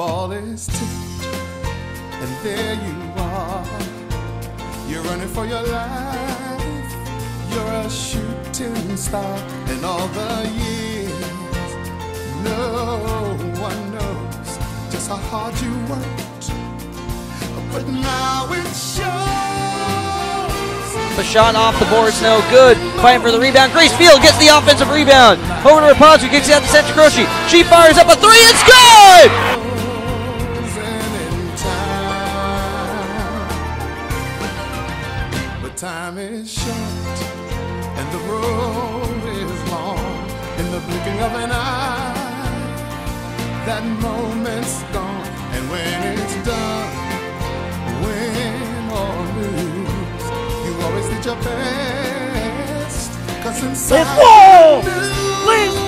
ball is tipped, and there you are. You're running for your life. You're a shooting star, and all the years, no one knows just how hard you worked. But now it shows. The shot off the board's no good. Fighting for the rebound. Grace Field gets the offensive rebound. Over to Rapunzel, kicks it out to Santa Croce. She fires up a three. It's good! Time is short and the road is long. In the blinking of an eye, that moment's gone. And when it's done, win or lose, you always did your best. Cause inside Wolf!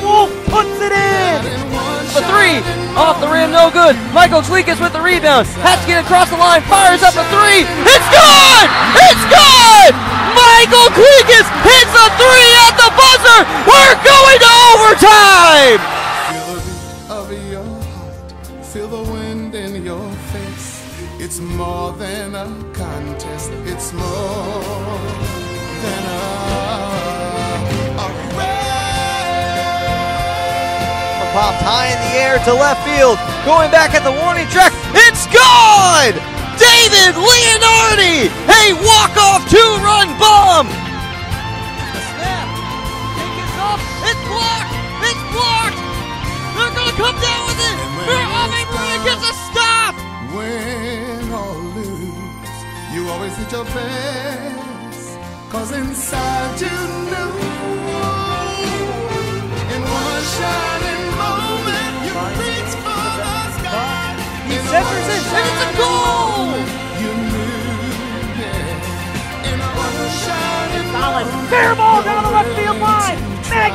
Off the rim, no good. Michael Gleekus with the rebound. Has to get across the line, fires up a three. It's good! It's good! Michael Gleekus hits a three at the buzzer. We're going to overtime. Feel the beat of your heart, feel the wind in your face. It's more than a contest, it's more Popped high in the air to left field. Going back at the warning track. It's gone! David Leonardi! A walk-off two-run bomb! The snap. Kick is up. It's blocked. It's blocked. They're gonna come down with it. Ave Maria gets a stop. Win or lose, you always did your best. Cause inside you knew,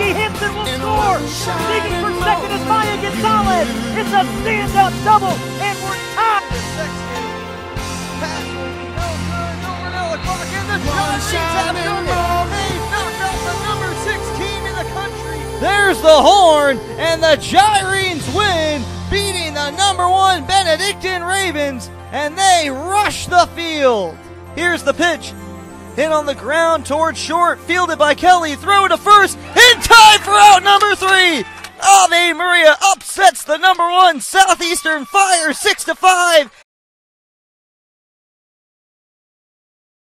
Maggie Hinton will score. Digging for second is Maya Gonzalez. It's a stand-up double, and we're tied. There's the horn, and the Gyrenes win, beating the number one Benedictine Ravens, and they rush the field. Here's the pitch. Hit on the ground towards short, fielded by Kelly, throw to first, in time for out number three. Ave Maria upsets the number one Southeastern Fire 6 to 5